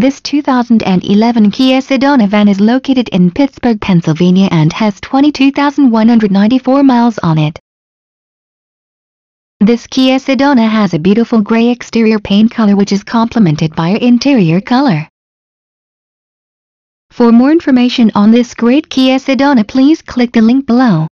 This 2011 Kia Sedona van is located in Pittsburgh, Pennsylvania and has 22,194 miles on it. This Kia Sedona has a beautiful gray exterior paint color which is complemented by interior color. For more information on this great Kia Sedona please click the link below.